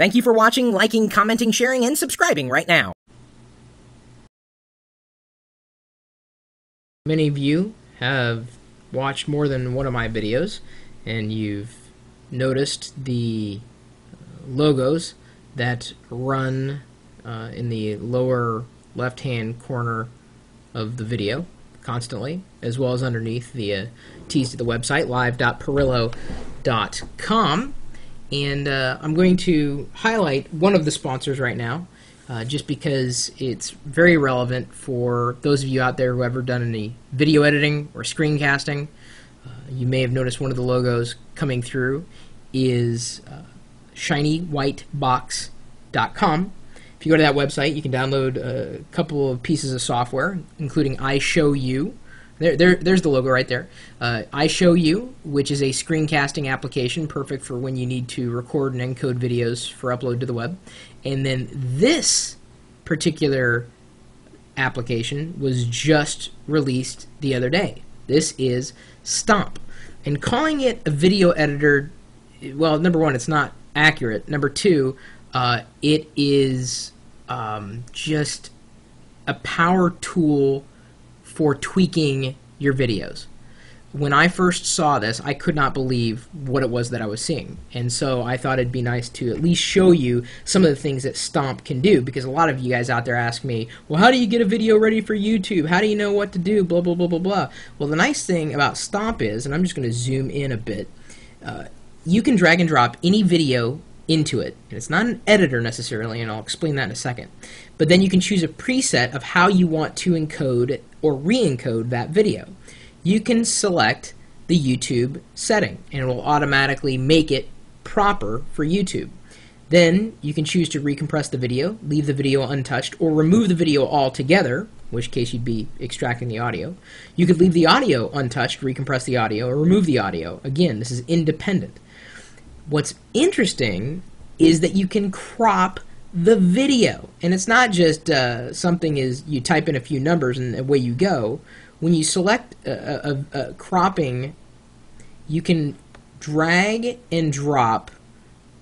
Thank you for watching, liking, commenting, sharing, and subscribing right now. Many of you have watched more than one of my videos and you've noticed the logos that run uh, in the lower left hand corner of the video constantly, as well as underneath the uh, teased at the website live.pirillo.com. And uh, I'm going to highlight one of the sponsors right now, uh, just because it's very relevant for those of you out there who have ever done any video editing or screencasting. Uh, you may have noticed one of the logos coming through is uh, shinywhitebox.com. If you go to that website, you can download a couple of pieces of software, including iShowU. There, there, there's the logo right there. Uh, iShowU, which is a screencasting application perfect for when you need to record and encode videos for upload to the web. And then this particular application was just released the other day. This is Stomp. And calling it a video editor, well, number one, it's not accurate. Number two, uh, it is um, just a power tool for tweaking your videos. When I first saw this, I could not believe what it was that I was seeing. And so I thought it'd be nice to at least show you some of the things that Stomp can do because a lot of you guys out there ask me, well, how do you get a video ready for YouTube? How do you know what to do? Blah, blah, blah, blah, blah. Well, the nice thing about Stomp is, and I'm just going to zoom in a bit, uh, you can drag and drop any video into it. And it's not an editor necessarily, and I'll explain that in a second. But then you can choose a preset of how you want to encode or re-encode that video. You can select the YouTube setting, and it will automatically make it proper for YouTube. Then you can choose to recompress the video, leave the video untouched, or remove the video altogether, which case you'd be extracting the audio. You could leave the audio untouched, recompress the audio, or remove the audio. Again, this is independent. What's interesting is that you can crop the video. And it's not just uh, something is you type in a few numbers and away you go. When you select a, a, a cropping, you can drag and drop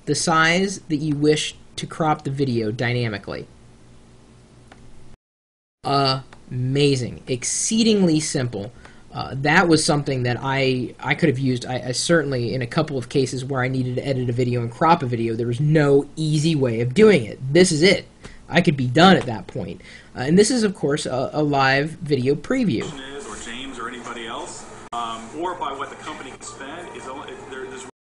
the size that you wish to crop the video dynamically. Amazing. Exceedingly simple. Uh, that was something that I I could have used. I, I, certainly in a couple of cases where I needed to edit a video and crop a video, there was no easy way of doing it. This is it. I could be done at that point. Uh, and this is of course a, a live video preview. Or James or anybody else, um, or by what the company can spend is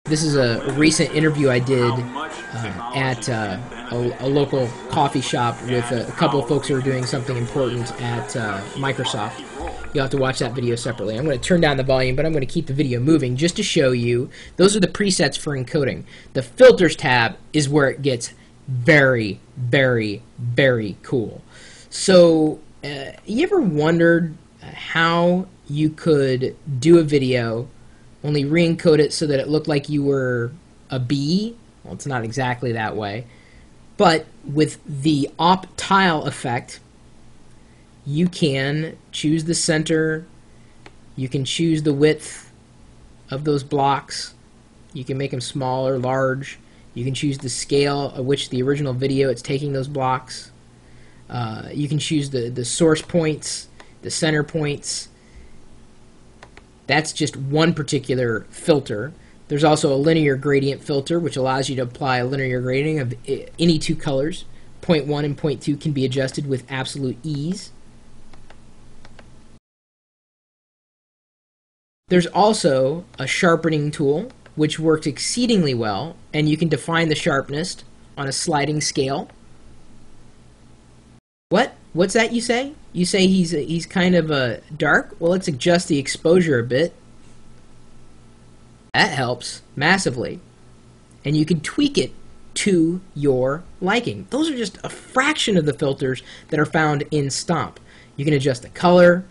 this is a recent interview I did uh, at uh, a, a, local coffee shop with a, a, couple of folks who are doing something important at uh, Microsoft. You'll have to watch that video separately. I'm going to turn down the volume, but I'm going to keep the video moving just to show you. Those are the presets for encoding. The filters tab is where it gets very, very, very cool. So, uh, you ever wondered how you could do a video only re-encode it so that it looked like you were a bee. Well, it's not exactly that way. But with the op tile effect, you can choose the center, you can choose the width of those blocks, you can make them small or large, you can choose the scale at which the original video it's taking those blocks, uh, you can choose the, the source points, the center points, that's just one particular filter. There's also a linear gradient filter, which allows you to apply a linear gradient of eh, any two colors. Point 1 and point 2 can be adjusted with absolute ease. There's also a sharpening tool, which works exceedingly well, and you can define the sharpness on a sliding scale. What? What's that you say? You say he's a, he's kind of a dark? Well, let's adjust the exposure a bit. That helps massively. And you can tweak it to your liking. Those are just a fraction of the filters that are found in Stomp. You can adjust the color,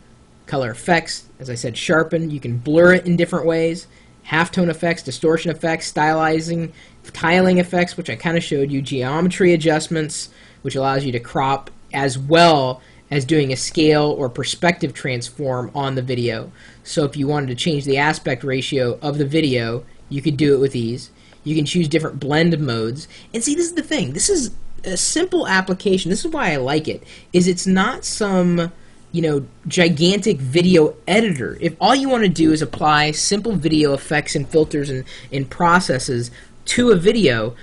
color effects, as I said, sharpen. You can blur it in different ways. Halftone effects, distortion effects, stylizing, tiling effects, which I kind of showed you, geometry adjustments, which allows you to crop as well as doing a scale or perspective transform on the video. So if you wanted to change the aspect ratio of the video, you could do it with ease. You can choose different blend modes. And see, this is the thing. This is a simple application. This is why I like it. Is it's not some you know gigantic video editor. If all you want to do is apply simple video effects and filters and, and processes to a video,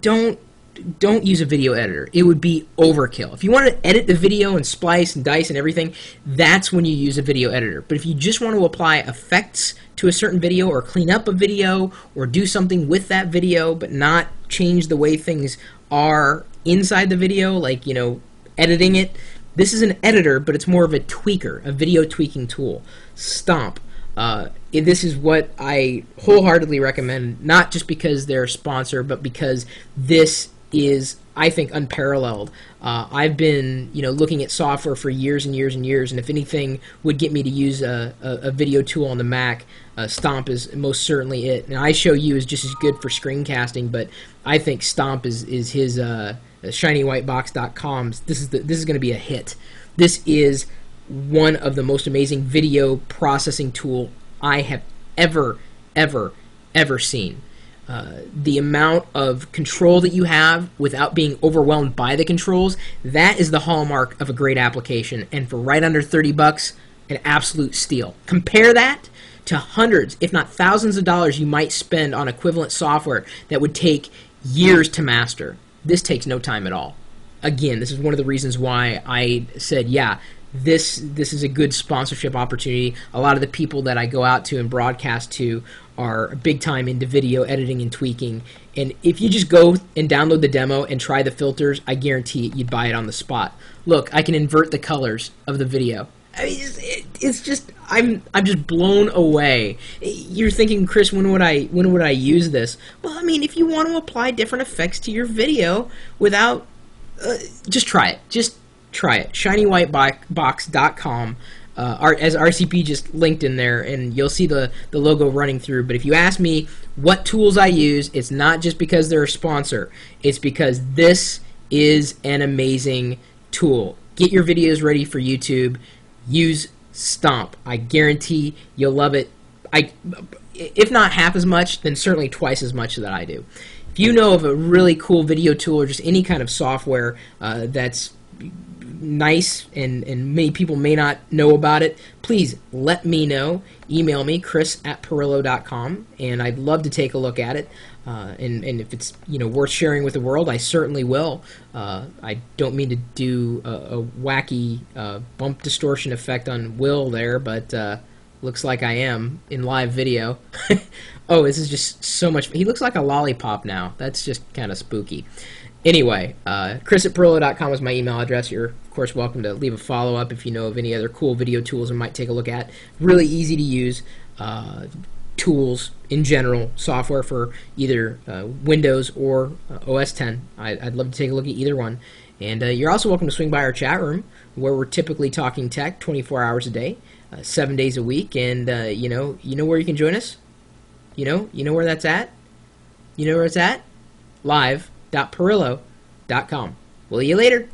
don't don't use a video editor. It would be overkill. If you want to edit the video and splice and dice and everything, that's when you use a video editor. But if you just want to apply effects to a certain video or clean up a video or do something with that video but not change the way things are inside the video, like, you know, editing it, this is an editor, but it's more of a tweaker, a video tweaking tool. Stomp. Uh, this is what I wholeheartedly recommend, not just because they're a sponsor, but because this is I think unparalleled. Uh, I've been you know looking at software for years and years and years, and if anything would get me to use a, a, a video tool on the Mac, uh, Stomp is most certainly it. And iShowU is just as good for screencasting, but I think Stomp is is his uh, ShinyWhiteBox.com. This is the, this is going to be a hit. This is one of the most amazing video processing tool I have ever ever ever seen. Uh, the amount of control that you have without being overwhelmed by the controls, that is the hallmark of a great application. And for right under 30 bucks, an absolute steal. Compare that to hundreds, if not thousands of dollars you might spend on equivalent software that would take years to master. This takes no time at all. Again, this is one of the reasons why I said, yeah, this this is a good sponsorship opportunity. A lot of the people that I go out to and broadcast to are big time into video editing and tweaking. And if you just go and download the demo and try the filters, I guarantee you'd buy it on the spot. Look, I can invert the colors of the video. I mean, it's, it's just I'm I'm just blown away. You're thinking, Chris, when would I when would I use this? Well, I mean, if you want to apply different effects to your video without, uh, just try it. Just try it. ShinyWhiteBox.com. Uh, as RCP just linked in there, and you'll see the, the logo running through. But if you ask me what tools I use, it's not just because they're a sponsor. It's because this is an amazing tool. Get your videos ready for YouTube. Use Stomp. I guarantee you'll love it. I, if not half as much, then certainly twice as much that I do. If you know of a really cool video tool or just any kind of software uh, that's nice and, and many people may not know about it, please let me know. Email me, chris at pirillo.com, and I'd love to take a look at it. Uh, and, and if it's you know worth sharing with the world, I certainly will. Uh, I don't mean to do a, a wacky uh, bump distortion effect on Will there, but uh, looks like I am in live video. oh, this is just so much. He looks like a lollipop now. That's just kind of spooky. Anyway, uh, chris at pirillo.com is my email address. You're, of course, welcome to leave a follow up if you know of any other cool video tools and might take a look at. Really easy to use uh, tools in general, software for either uh, Windows or uh, OS 10. I, would love to take a look at either one. And uh, you're also welcome to swing by our chat room where we're typically talking tech 24 hours a day, uh, seven days a week. And you know, you know where you can join us. You know, you know where that's at. You know where it's at. Live We'll see you later?